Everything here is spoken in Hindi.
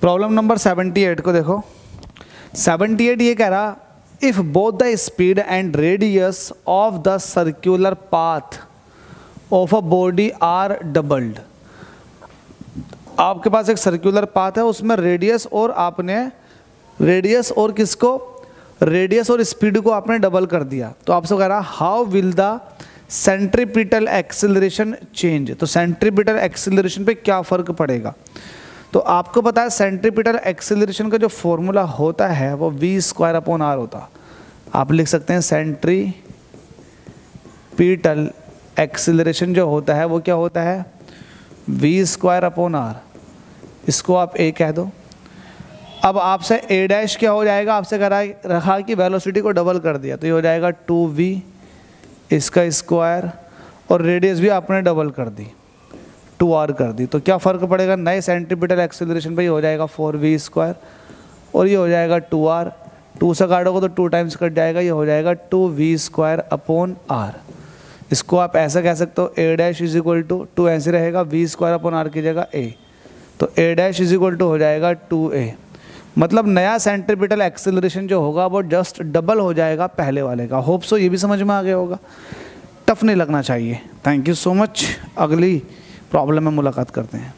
प्रॉब्लम नंबर 78 को देखो। 78 ये कह रहा if both the speed and radius of the circular path of a body are doubled आपके पास एक सर्कुलर पाथ है, उसमें रेडियस और आपने रेडियस और किसको रेडियस और स्पीड को आपने डबल कर दिया। तो आपसे कह रहा how will the centripetal acceleration change तो सेंट्रीपिटल एक्सिलरेशन पे क्या फ़र्क पड़ेगा? तो आपको पता है सेंट्रीपिटल एक्सेलरेशन का जो फॉर्मूला होता है, वो वी स्क्वायर अपॉन आर होता। आप लिख सकते हैं सेंट्री पीटल एक्सिलरेशन जो होता है, वो क्या होता है? वी स्क्वायर अपॉन आर इसको आप ए कह दो। अब आपसे ए डैश क्या हो जाएगा? आपसे करा रखा कि वेलोसिटी को डबल कर दिया तो ये हो जाएगा टू वी इसका स्क्वायर और रेडियस भी आपने डबल कर दी। टू आर कर दी। तो क्या फ़र्क पड़ेगा? नए सेंटीमीटर एक्सेलरेशन पर ये हो जाएगा फोर वी स्क्वायर और ये हो जाएगा टू आर टू से काटोगे तो टू टाइम्स कट जाएगा, ये हो जाएगा two v square upon r इसको आप ऐसा कह सकते हो a dash is equal to two ऐसे रहेगा वी स्क्वायर अपॉन आर की जगह ए तो a dash is equal to हो जाएगा टू ए मतलब नया सेंट्रीपिटल एक्सेलरेशन जो होगा, वो जस्ट डबल हो जाएगा पहले वाले का। होप सो ये भी समझ में आ गया होगा। टफ नहीं लगना चाहिए। थैंक यू सो मच अगली प्रॉब्लम में मुलाकात करते हैं।